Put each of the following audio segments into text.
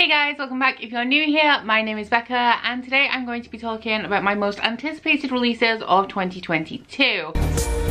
Hey guys, welcome back. If you're new here, my name is Becca and today I'm going to be talking about my most anticipated releases of 2022.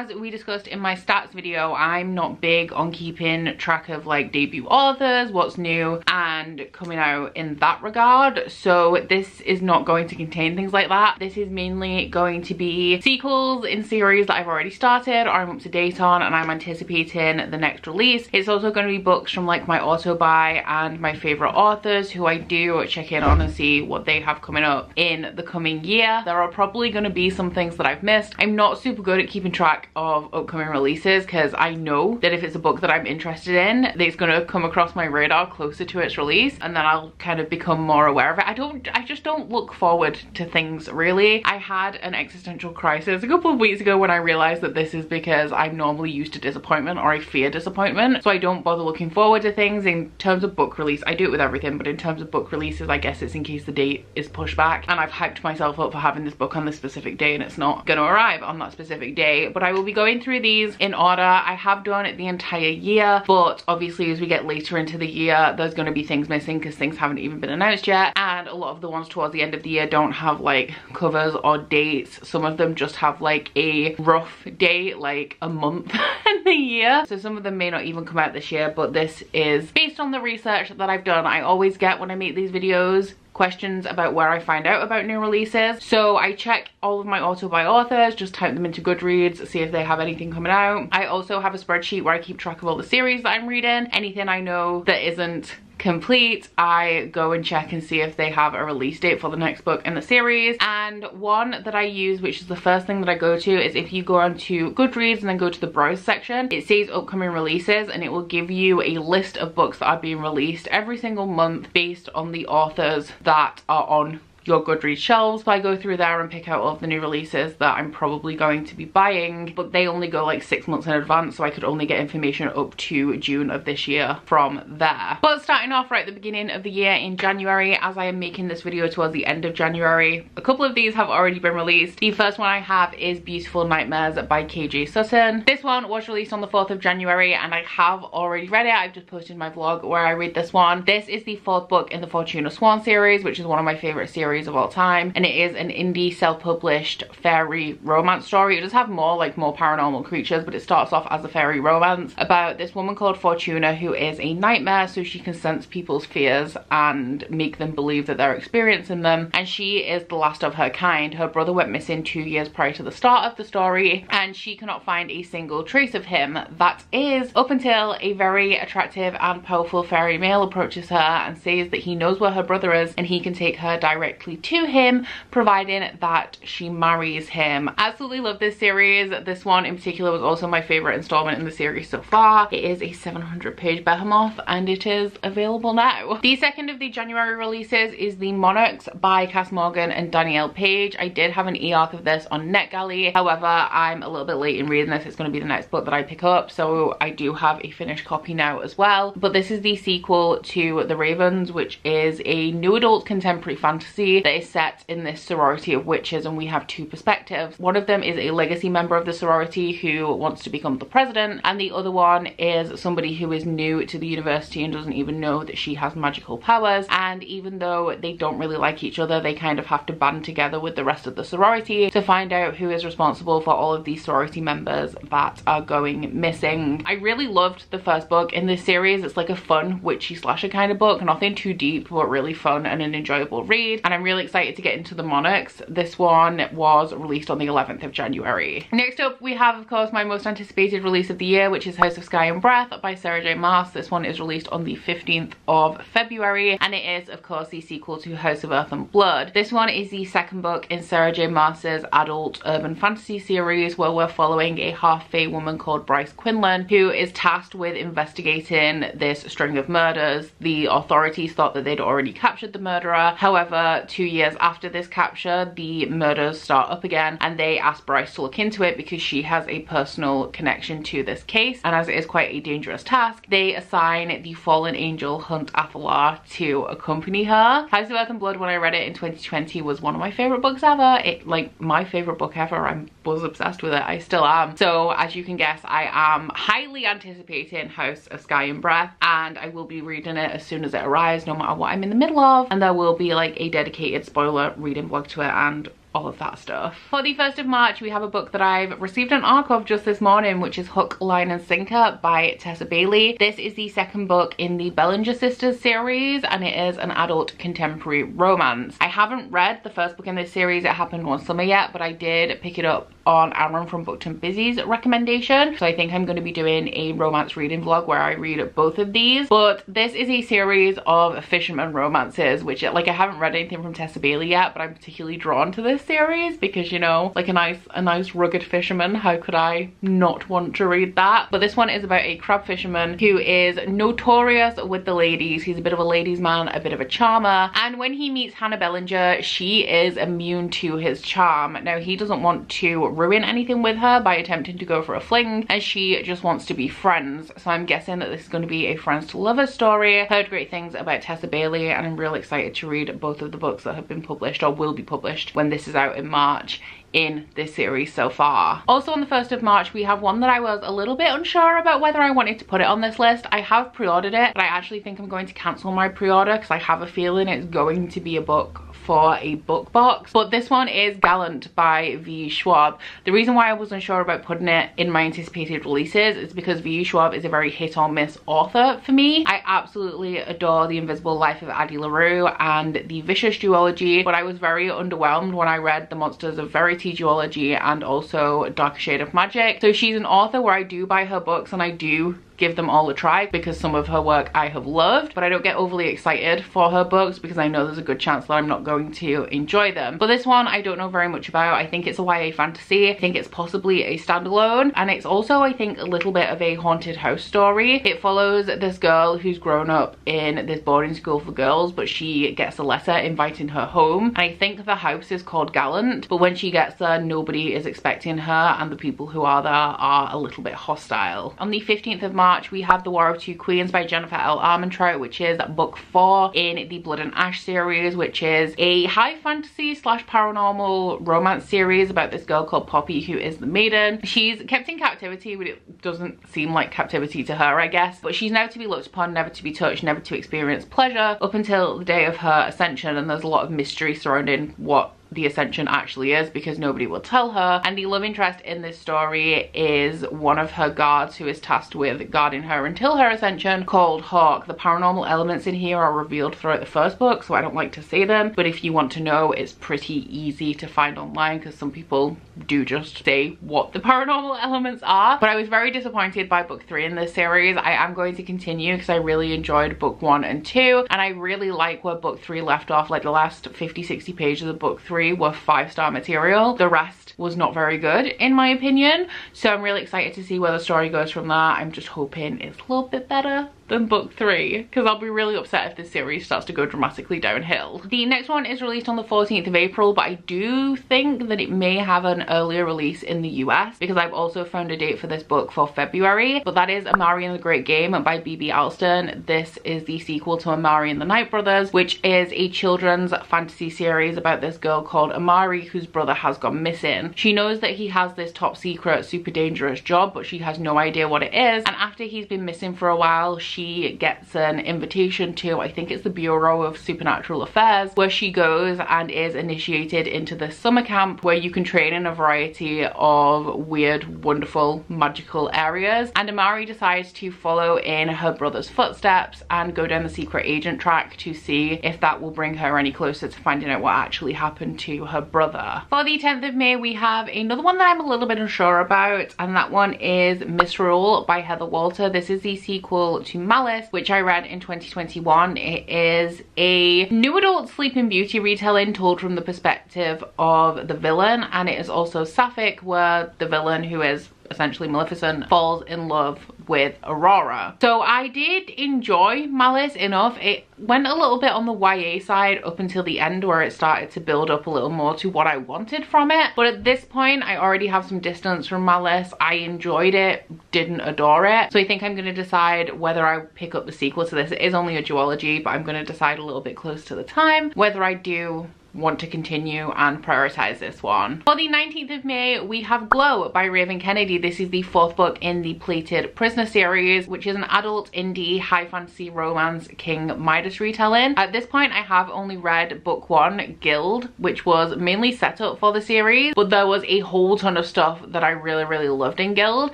As we discussed in my stats video, I'm not big on keeping track of like debut authors, what's new and coming out in that regard. So this is not going to contain things like that. This is mainly going to be sequels in series that I've already started or I'm up to date on and I'm anticipating the next release. It's also going to be books from like my auto buy and my favorite authors who I do check in on and see what they have coming up in the coming year. There are probably going to be some things that I've missed. I'm not super good at keeping track of upcoming releases because I know that if it's a book that I'm interested in, it's going to come across my radar closer to its release and then I'll kind of become more aware of it. I don't, I just don't look forward to things really. I had an existential crisis a couple of weeks ago when I realized that this is because I'm normally used to disappointment or I fear disappointment. So I don't bother looking forward to things in terms of book release. I do it with everything, but in terms of book releases, I guess it's in case the date is pushed back and I've hyped myself up for having this book on this specific day and it's not going to arrive on that specific day but I will be going through these in order. I have done it the entire year, but obviously as we get later into the year, there's going to be things missing because things haven't even been announced yet. And a lot of the ones towards the end of the year don't have like covers or dates. Some of them just have like a rough date, like a month in the year. So some of them may not even come out this year, but this is based on the research that I've done. I always get when I make these videos questions about where I find out about new releases. So I check all of my auto buy authors, just type them into Goodreads, see if they have anything coming out. I also have a spreadsheet where I keep track of all the series that I'm reading. Anything I know that isn't complete. I go and check and see if they have a release date for the next book in the series. And one that I use which is the first thing that I go to is if you go onto Goodreads and then go to the browse section it says upcoming releases and it will give you a list of books that are being released every single month based on the authors that are on your Goodreads shelves. So I go through there and pick out all of the new releases that I'm probably going to be buying, but they only go like six months in advance, so I could only get information up to June of this year from there. But starting off right at the beginning of the year in January, as I am making this video towards the end of January, a couple of these have already been released. The first one I have is Beautiful Nightmares by KJ Sutton. This one was released on the 4th of January and I have already read it. I've just posted my vlog where I read this one. This is the fourth book in the Fortuna Sworn series, which is one of my favorite series series of all time and it is an indie self-published fairy romance story. It does have more like more paranormal creatures but it starts off as a fairy romance about this woman called Fortuna who is a nightmare so she can sense people's fears and make them believe that they're experiencing them. And she is the last of her kind. Her brother went missing two years prior to the start of the story and she cannot find a single trace of him. That is up until a very attractive and powerful fairy male approaches her and says that he knows where her brother is and he can take her directly directly to him, providing that she marries him. Absolutely love this series. This one in particular was also my favorite installment in the series so far. It is a 700 page behemoth and it is available now. The second of the January releases is The Monarchs by Kass Morgan and Danielle Paige. I did have an e-arc of this on NetGalley. However, I'm a little bit late in reading this. It's going to be the next book that I pick up. So I do have a finished copy now as well. But this is the sequel to The Ravens, which is a new adult contemporary fantasy that is set in this sorority of witches and we have two perspectives. One of them is a legacy member of the sorority who wants to become the president and the other one is somebody who is new to the university and doesn't even know that she has magical powers and even though they don't really like each other they kind of have to band together with the rest of the sorority to find out who is responsible for all of these sorority members that are going missing. I really loved the first book in this series. It's like a fun witchy slasher kind of book, nothing too deep but really fun and an enjoyable read and I'm really excited to get into the Monarchs. This one was released on the 11th of January. Next up, we have, of course, my most anticipated release of the year, which is House of Sky and Breath by Sarah J Maas. This one is released on the 15th of February, and it is, of course, the sequel to House of Earth and Blood. This one is the second book in Sarah J Maas's adult urban fantasy series, where we're following a half-fae woman called Bryce Quinlan, who is tasked with investigating this string of murders. The authorities thought that they'd already captured the murderer. However, two years after this capture, the murders start up again and they ask Bryce to look into it because she has a personal connection to this case. And as it is quite a dangerous task, they assign the fallen angel Hunt Athalar to accompany her. House of Earth and Blood, when I read it in 2020, was one of my favorite books ever. It like my favorite book ever. I was obsessed with it. I still am. So as you can guess, I am highly anticipating House of Sky and Breath and I will be reading it as soon as it arrives, no matter what I'm in the middle of. And there will be like a dedicated spoiler reading vlog to it and all of that stuff. For the 1st of March, we have a book that I've received an arc of just this morning, which is Hook, Line and Sinker by Tessa Bailey. This is the second book in the Bellinger Sisters series, and it is an adult contemporary romance. I haven't read the first book in this series, it happened one summer yet, but I did pick it up on Aaron from Booked Busy's recommendation. So I think I'm going to be doing a romance reading vlog where I read both of these. But this is a series of fisherman romances, which like I haven't read anything from Tessa Bailey yet, but I'm particularly drawn to this series because you know, like a nice, a nice rugged fisherman. How could I not want to read that? But this one is about a crab fisherman who is notorious with the ladies. He's a bit of a ladies man, a bit of a charmer. And when he meets Hannah Bellinger, she is immune to his charm. Now he doesn't want to ruin anything with her by attempting to go for a fling as she just wants to be friends. So I'm guessing that this is going to be a friends to lovers story. Heard great things about Tessa Bailey and I'm really excited to read both of the books that have been published or will be published when this is out in March in this series so far. Also on the 1st of March, we have one that I was a little bit unsure about whether I wanted to put it on this list. I have pre-ordered it, but I actually think I'm going to cancel my pre-order because I have a feeling it's going to be a book for a book box. But this one is Gallant by V. Schwab. The reason why I wasn't sure about putting it in my anticipated releases is because V. Schwab is a very hit or miss author for me. I absolutely adore The Invisible Life of Addie LaRue and The Vicious Duology, but I was very underwhelmed when I read The Monsters of Verity Duology and also Dark Shade of Magic. So she's an author where I do buy her books and I do give them all a try because some of her work I have loved, but I don't get overly excited for her books because I know there's a good chance that I'm not going to enjoy them. But this one I don't know very much about. I think it's a YA fantasy. I think it's possibly a standalone and it's also I think a little bit of a haunted house story. It follows this girl who's grown up in this boarding school for girls but she gets a letter inviting her home and I think the house is called Gallant but when she gets there nobody is expecting her and the people who are there are a little bit hostile. On the 15th of March March, we have The War of Two Queens by Jennifer L. Armentrout, which is book four in the Blood and Ash series, which is a high fantasy slash paranormal romance series about this girl called Poppy who is the maiden. She's kept in captivity, but it doesn't seem like captivity to her, I guess. But she's never to be looked upon, never to be touched, never to experience pleasure up until the day of her ascension. And there's a lot of mystery surrounding what the ascension actually is because nobody will tell her and the love interest in this story is one of her guards who is tasked with guarding her until her ascension called Hawke. The paranormal elements in here are revealed throughout the first book so I don't like to say them but if you want to know it's pretty easy to find online because some people do just say what the paranormal elements are but I was very disappointed by book three in this series. I am going to continue because I really enjoyed book one and two and I really like where book three left off like the last 50 60 pages of book three three were five star material. The rest was not very good in my opinion. So I'm really excited to see where the story goes from there. I'm just hoping it's a little bit better than book three because I'll be really upset if this series starts to go dramatically downhill. The next one is released on the 14th of April but I do think that it may have an earlier release in the US because I've also found a date for this book for February but that is Amari and the Great Game by B.B. Alston. This is the sequel to Amari and the Night Brothers which is a children's fantasy series about this girl called Amari whose brother has gone missing. She knows that he has this top secret super dangerous job but she has no idea what it is and after he's been missing for a while she she gets an invitation to, I think it's the Bureau of Supernatural Affairs, where she goes and is initiated into this summer camp where you can train in a variety of weird, wonderful, magical areas. And Amari decides to follow in her brother's footsteps and go down the secret agent track to see if that will bring her any closer to finding out what actually happened to her brother. For the 10th of May, we have another one that I'm a little bit unsure about, and that one is Misrule by Heather Walter. This is the sequel to Malice, which I read in 2021. It is a new adult Sleeping Beauty retelling told from the perspective of the villain and it is also sapphic where the villain who is essentially Maleficent, falls in love with Aurora. So I did enjoy Malice enough. It went a little bit on the YA side up until the end where it started to build up a little more to what I wanted from it. But at this point, I already have some distance from Malice. I enjoyed it, didn't adore it. So I think I'm going to decide whether I pick up the sequel to this. It is only a duology, but I'm going to decide a little bit close to the time whether I do want to continue and prioritize this one. For the 19th of May, we have Glow by Raven Kennedy. This is the fourth book in the Plated Prisoner series, which is an adult indie high fantasy romance King Midas retelling. At this point, I have only read book one, Gild, which was mainly set up for the series, but there was a whole ton of stuff that I really, really loved in Gild.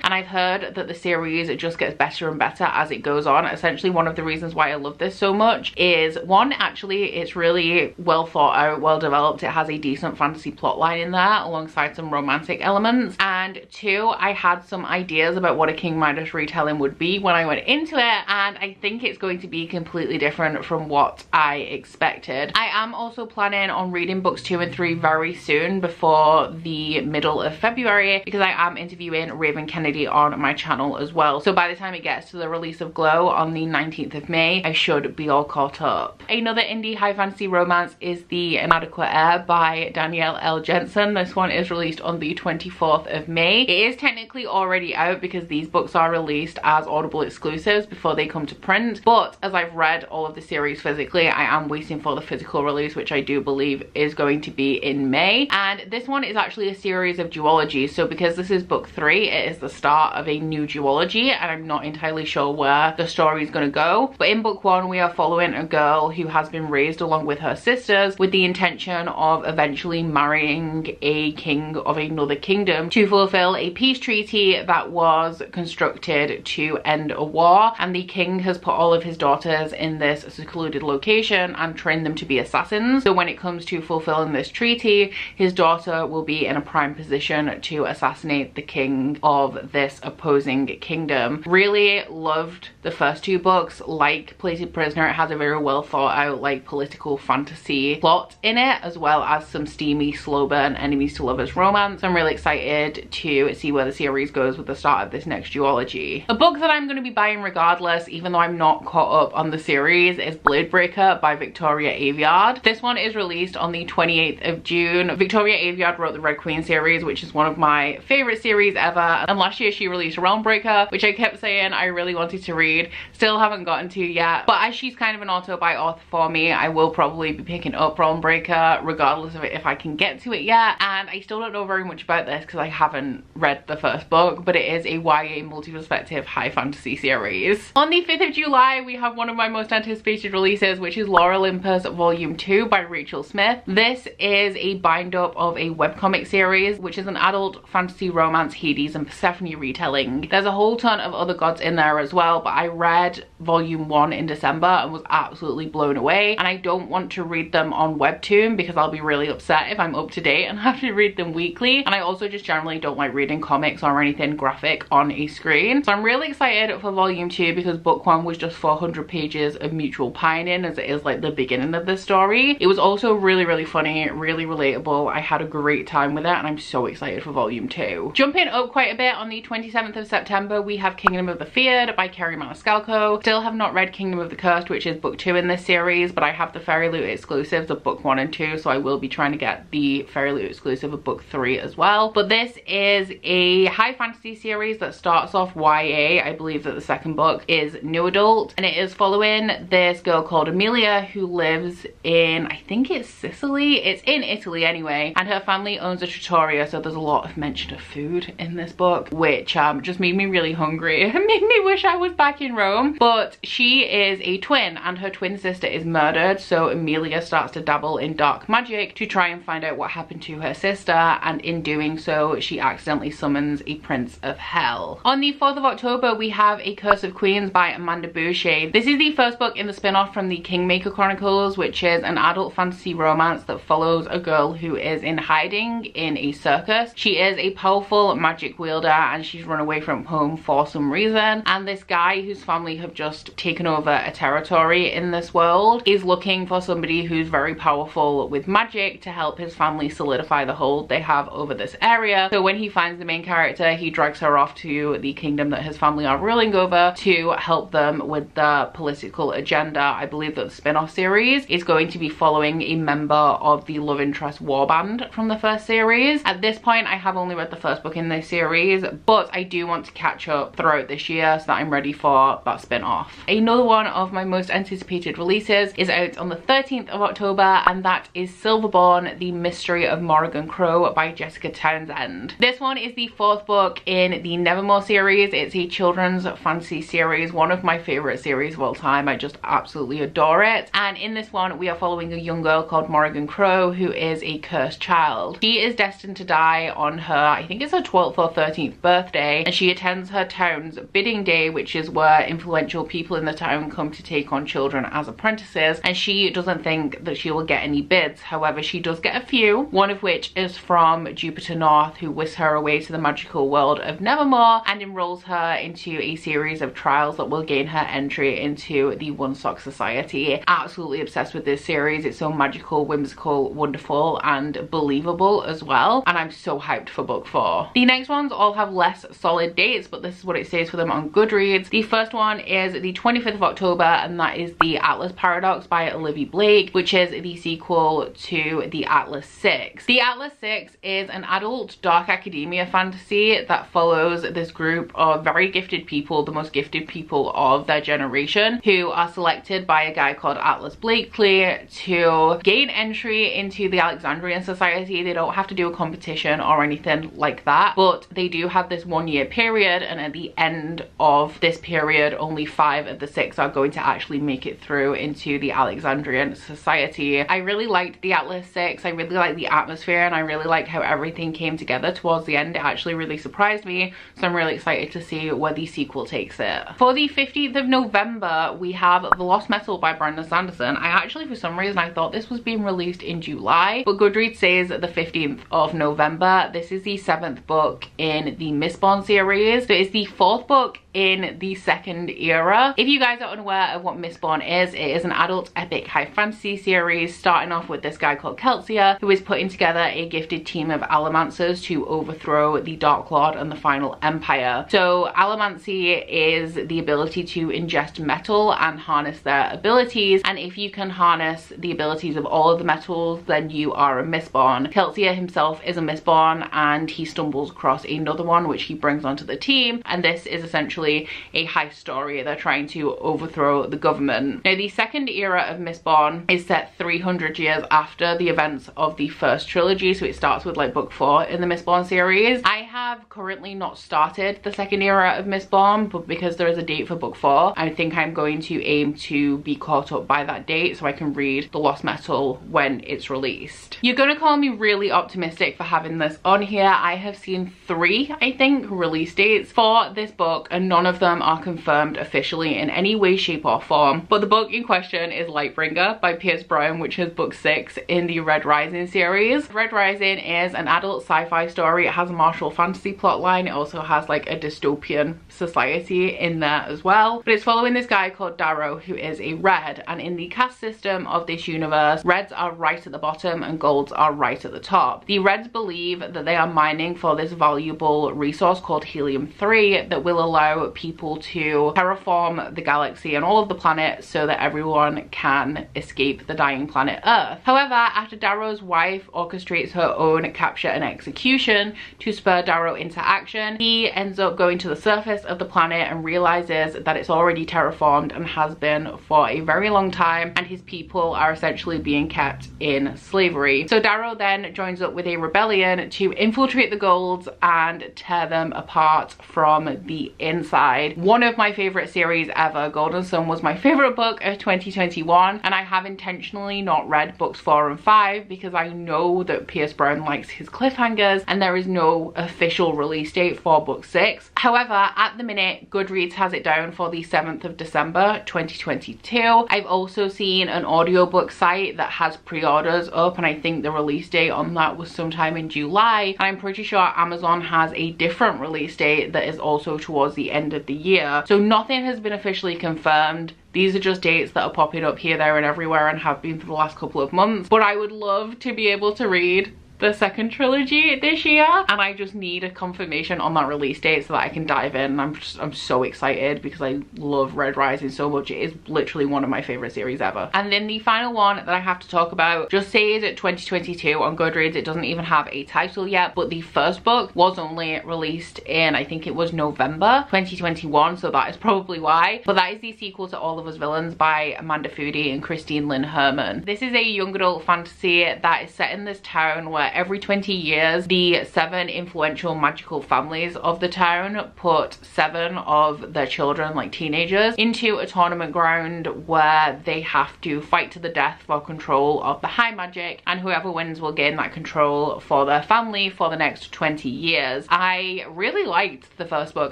And I've heard that the series just gets better and better as it goes on. Essentially, one of the reasons why I love this so much is one, actually, it's really well thought out, well developed. It has a decent fantasy plotline in there alongside some romantic elements. And two, I had some ideas about what a King Midas retelling would be when I went into it. And I think it's going to be completely different from what I expected. I am also planning on reading books two and three very soon before the middle of February because I am interviewing Raven Kennedy on my channel as well. So by the time it gets to the release of Glow on the 19th of May, I should be all caught up. Another indie high fantasy romance is the Inadequate Heir by Danielle L. Jensen. This one is released on the 24th of May. It is technically already out because these books are released as Audible exclusives before they come to print. But as I've read all of the series physically, I am waiting for the physical release, which I do believe is going to be in May. And this one is actually a series of duologies. So because this is book three, it is the start of a new duology and I'm not entirely sure where the story is going to go. But in book one, we are following a girl who has been raised along with her sisters with the intention of eventually marrying a king of another kingdom to fulfill a peace treaty that was constructed to end a war. And the king has put all of his daughters in this secluded location and trained them to be assassins. So when it comes to fulfilling this treaty his daughter will be in a prime position to assassinate the king of this opposing kingdom. Really loved the first two books. Like plated prisoner it has a very well thought out like political fantasy plot in it as well as some steamy slow burn enemies to lovers romance. I'm really excited to see where the series goes with the start of this next duology. A book that I'm going to be buying regardless, even though I'm not caught up on the series, is Bladebreaker by Victoria Aveyard. This one is released on the 28th of June. Victoria Aveyard wrote the Red Queen series, which is one of my favorite series ever. And last year she released Realmbreaker, which I kept saying I really wanted to read. Still haven't gotten to yet. But as she's kind of an auto-buy author for me, I will probably be picking up Realmbreaker regardless of if I can get to it yet. And I still don't know very much about this because I haven't read the first book, but it is a YA multi-perspective high fantasy series. On the 5th of July, we have one of my most anticipated releases, which is Lore Olympus Volume 2 by Rachel Smythe. This is a bind up of a webcomic series, which is an adult fantasy romance Hades and Persephone retelling. There's a whole ton of other gods in there as well, but I read Volume 1 in December and was absolutely blown away. And I don't want to read them on Webtoon because I'll be really upset if I'm up to date and have to read them weekly. And I also just generally don't like reading comics or anything graphic on a screen. So I'm really excited for volume two because book one was just 400 pages of mutual pining as it is like the beginning of the story. It was also really, really funny, really relatable. I had a great time with it and I'm so excited for volume two. Jumping up quite a bit on the 27th of September, we have Kingdom of the Feared by Kerri Maniscalco. Still have not read Kingdom of the Cursed, which is book two in this series, but I have the FairyLoot exclusives of book one and two, so I will be trying to get the FairyLoot exclusive of book three as well. But this is a high fantasy series that starts off YA. I believe that the second book is new adult and it is following this girl called Emilia who lives in, I think it's Sicily. It's in Italy anyway. And her family owns a trattoria. So there's a lot of mention of food in this book, which um, just made me really hungry. It made me wish I was back in Rome. But she is a twin and her twin sister is murdered. So Emilia starts to dabble in dark magic to try and find out what happened to her sister. And in doing so, she accidentally summons a prince of hell. On the 4th of October, we have A Curse of Queens by Amanda Bouchet. This is the first book in the spin-off from the Kingmaker Chronicles, which is an adult fantasy romance that follows a girl who is in hiding in a circus. She is a powerful magic wielder and she's run away from home for some reason. And this guy whose family have just taken over a territory in this world is looking for somebody who's very powerful with magic to help his family solidify the hold they have over this area. So when he finds the main character, he drags her off to the kingdom that his family are ruling over to help them with the political agenda. I believe that the spin-off series is going to be following a member of the love interest warband from the first series. At this point, I have only read the first book in this series, but I do want to catch up throughout this year so that I'm ready for that spin-off. Another one of my most anticipated releases is out on the 13th of October, and that is Silverborn, The Mystery of Morrigan Crow by Jessica Townsend. This one is the fourth book in the Nevermoor series. It's a children's fantasy series, one of my favorite series of all time. I just absolutely adore it. And in this one, we are following a young girl called Morrigan Crow, who is a cursed child. She is destined to die on her, I think it's her 12th or 13th birthday, and she attends her town's bidding day, which is where influential people in the town come to take on children as apprentices. And she doesn't think that she will get any bids. However, she does get a few, one of which is from Jupiter North, who whisks her away to the magical world of Nevermoor and enrolls her into a series of trials that will gain her entry into the Wunsoc Society. Absolutely obsessed with this series. It's so magical, whimsical, wonderful, and believable as well. And I'm so hyped for book four. The next ones all have less solid dates, but this is what it says for them on Goodreads. The first one is the 25th of October, and that is The Atlas Paradox by Olivia Blake, which is the sequel to The Atlas 6. The Atlas 6 is an adult dark academia fantasy that follows this group of very gifted people, the most gifted people of their generation, who are selected by a guy called Atlas Blakely to gain entry into the Alexandrian Society. They don't have to do a competition or anything like that, but they do have this one year period and at the end of this period, only five of the six are going to actually make it through into the Alexandrian Society. I really liked the Atlas 6. I really liked the atmosphere and I really liked how everything came together towards the end. It actually really surprised me. So I'm really excited to see where the sequel takes it. For the 15th of November, we have The Lost Metal by Brandon Sanderson. I actually, for some reason, I thought this was being released in July, but Goodreads says the 15th of November. This is the seventh book in the Mistborn series. So it's the fourth book in the second era. If you guys are unaware of what Mistborn is, it is an adult epic high fantasy series starting off with this guy called Kelsier who is putting together a gifted team of allomancers to overthrow the Dark Lord and the final empire. So allomancy is the ability to ingest metal and harness their abilities and if you can harness the abilities of all of the metals then you are a Mistborn. Kelsier himself is a Mistborn and he stumbles across another one which he brings onto the team and this is essentially essentially a high story. They're trying to overthrow the government. Now, the second era of Mistborn is set 300 years after the events of the first trilogy. So it starts with like book four in the Mistborn series. I have currently not started the second era of Mistborn, but because there is a date for book four, I think I'm going to aim to be caught up by that date so I can read The Lost Metal when it's released. You're gonna call me really optimistic for having this on here. I have seen three, I think, release dates for this book and none of them are confirmed officially in any way, shape or form. But the book in question is Lightbringer by Pierce Brown, which is book six in the Red Rising series. Red Rising is an adult sci-fi story. It has a martial fantasy plotline. It also has like a dystopian society in there as well. But it's following this guy called Darrow who is a red and in the caste system of this universe, reds are right at the bottom and golds are right at the top. The reds believe that they are mining for this valuable resource called helium-3 that will allow people to terraform the galaxy and all of the planets so that everyone can escape the dying planet Earth. However, after Darrow's wife orchestrates her own capture and execution to spur Darrow into action, he ends up going to the surface of the planet and realizes that it's already terraformed and has been for a very long time and his people are essentially being kept in slavery. So Darrow then joins up with a rebellion to infiltrate the Golds and tear them apart from the inside. One of my favorite series ever, Golden Son was my favorite book of 2021 and I have intentionally not read books four and five because I know that Pierce Brown likes his cliffhangers and there is no official release date for book six. However, at the minute, Goodreads has it down for the 7th of December 2022. I've also seen an audiobook site that has pre-orders up and I think the release date on that was sometime in July. And I'm pretty sure Amazon has a different release date that is also towards the end of the year. So nothing has been officially confirmed These are just dates that are popping up here, there and everywhere and have been for the last couple of months. But I would love to be able to read the second trilogy this year and I just need a confirmation on that release date so that I can dive in. I'm just I'm so excited because I love Red Rising so much. It is literally one of my favorite series ever. And then the final one that I have to talk about just says 2022 on Goodreads? It doesn't even have a title yet but the first book was only released in I think it was November 2021 so that is probably why. But that is the sequel to All of Us Villains by Amanda Foody and Christine Lynn Herman. This is a young adult fantasy that is set in this town where every 20 years the seven influential magical families of the town put seven of their children like teenagers into a tournament ground where they have to fight to the death for control of the high magic and whoever wins will gain that control for their family for the next 20 years. I really liked the first book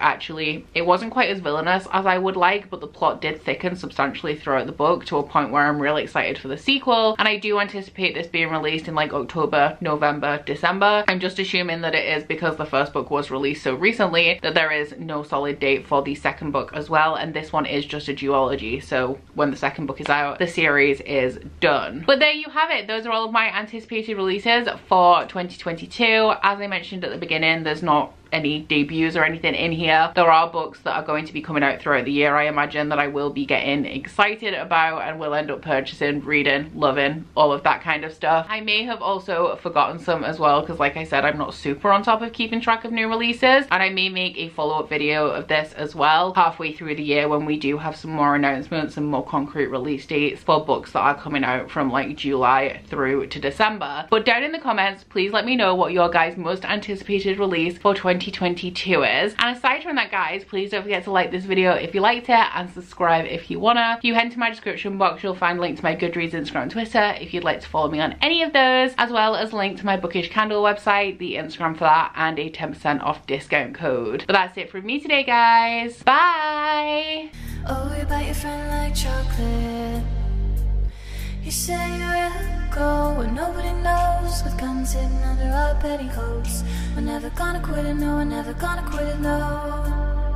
actually. It wasn't quite as villainous as I would like but the plot did thicken substantially throughout the book to a point where I'm really excited for the sequel and I do anticipate this being released in like October, November November, December. I'm just assuming that it is because the first book was released so recently that there is no solid date for the second book as well. And this one is just a duology. So when the second book is out, the series is done. But there you have it. Those are all of my anticipated releases for 2022. As I mentioned at the beginning, there's not any debuts or anything in here. There are books that are going to be coming out throughout the year, I imagine, that I will be getting excited about and will end up purchasing, reading, loving, all of that kind of stuff. I may have also forgotten some as well because like I said, I'm not super on top of keeping track of new releases and I may make a follow-up video of this as well halfway through the year when we do have some more announcements and more concrete release dates for books that are coming out from like July through to December. But down in the comments, please let me know what your guys' most anticipated release for 20 2022 is. And aside from that guys, please don't forget to like this video if you liked it and subscribe if you wanna. If you head to my description box, you'll find a link to my Goodreads, Instagram, and Twitter if you'd like to follow me on any of those, as well as a link to my Bookish Candle website, the Instagram for that, and a 10% off discount code. But that's it from me today, guys. Bye! Oh, you say you're go and nobody knows With guns hidden under our petticoats. We're never gonna quit it, no, we're never gonna quit it, no